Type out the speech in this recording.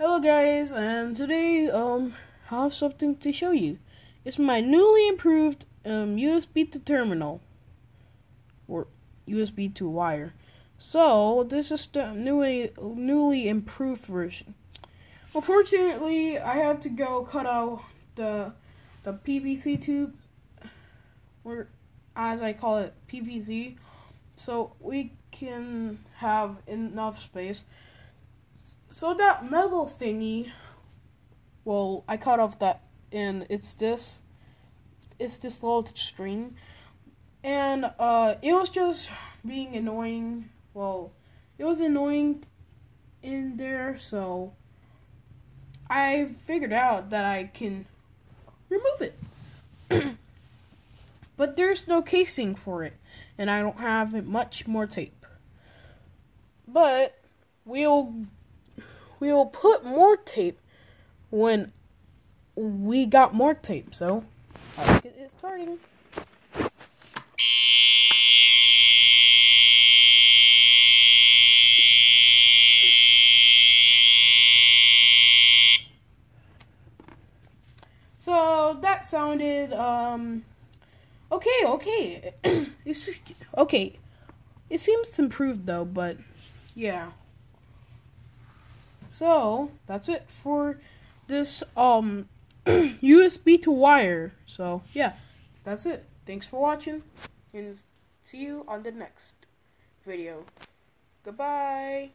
Hello guys, and today um I have something to show you. It's my newly improved um USB to terminal or USB to wire. So this is the newly newly improved version. Unfortunately, I had to go cut out the the PVC tube, or as I call it, PVC, so we can have enough space so that metal thingy, well, I cut off that, and it's this, it's this little string, and uh, it was just being annoying. Well, it was annoying in there, so I figured out that I can remove it. but there's no casing for it, and I don't have much more tape. But we'll we will put more tape when we got more tape. So, let's starting. So that sounded um okay, okay. it's okay. It seems improved though, but yeah. So that's it for this um USB to wire. So yeah, that's it. Thanks for watching and see you on the next video. Goodbye.